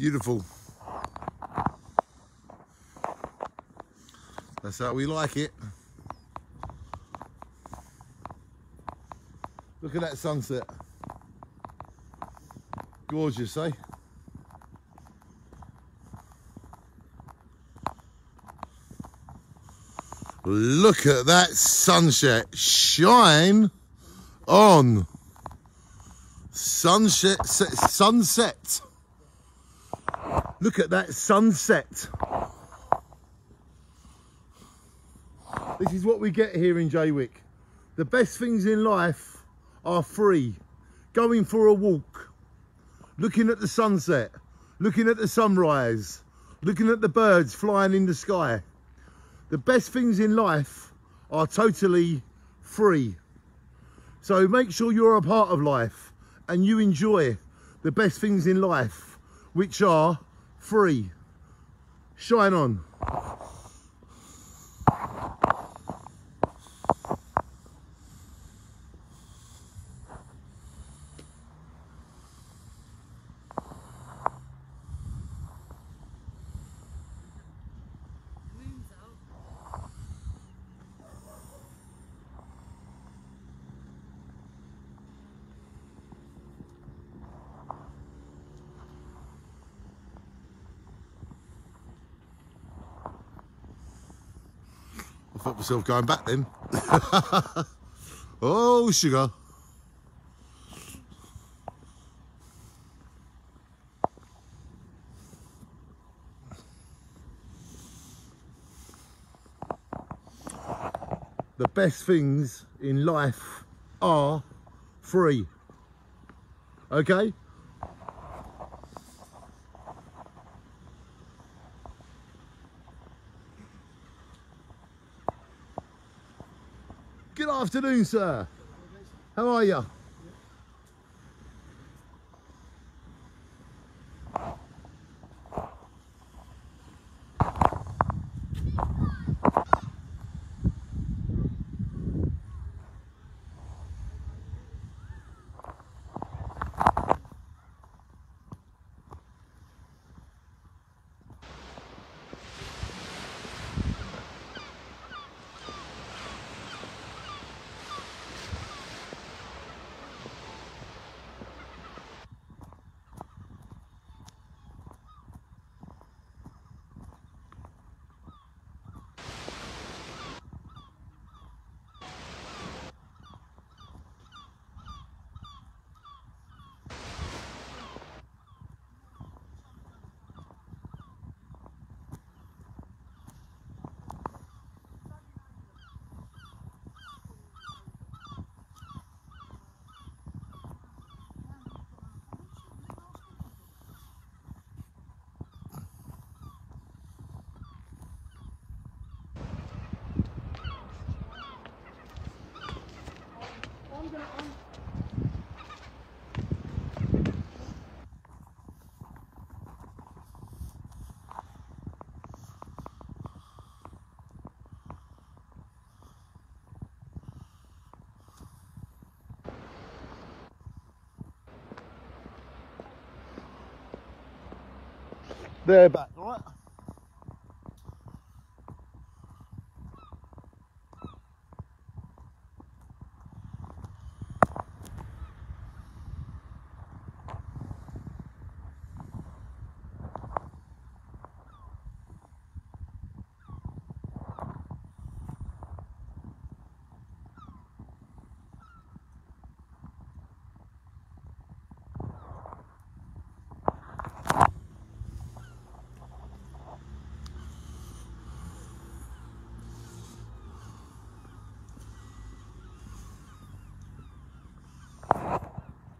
Beautiful. That's how we like it. Look at that sunset. Gorgeous, eh? Look at that sunset. Shine on. Sunset. Sunset. Look at that sunset. This is what we get here in Jaywick. The best things in life are free. Going for a walk, looking at the sunset, looking at the sunrise, looking at the birds flying in the sky. The best things in life are totally free. So make sure you're a part of life and you enjoy the best things in life, which are free. Shine on. I myself going back then. oh, sugar. The best things in life are free. Okay? Afternoon, sir. How are you? They're back, right?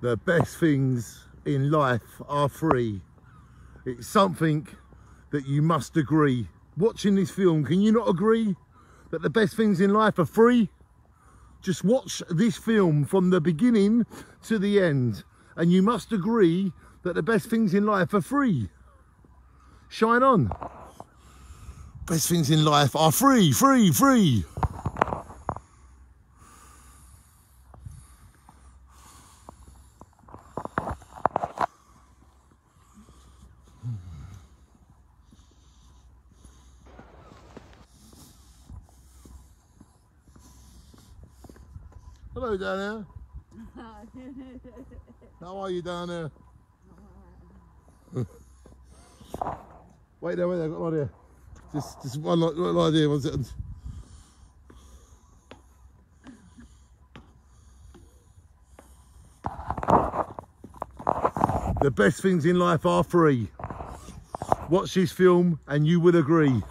The best things in life are free. It's something that you must agree. Watching this film, can you not agree that the best things in life are free? Just watch this film from the beginning to the end and you must agree that the best things in life are free. Shine on. Best things in life are free, free, free. Hello down there. How are you down there? wait there, wait there, I've got an idea. Just, just one little idea, one second. The best things in life are free. Watch this film and you will agree.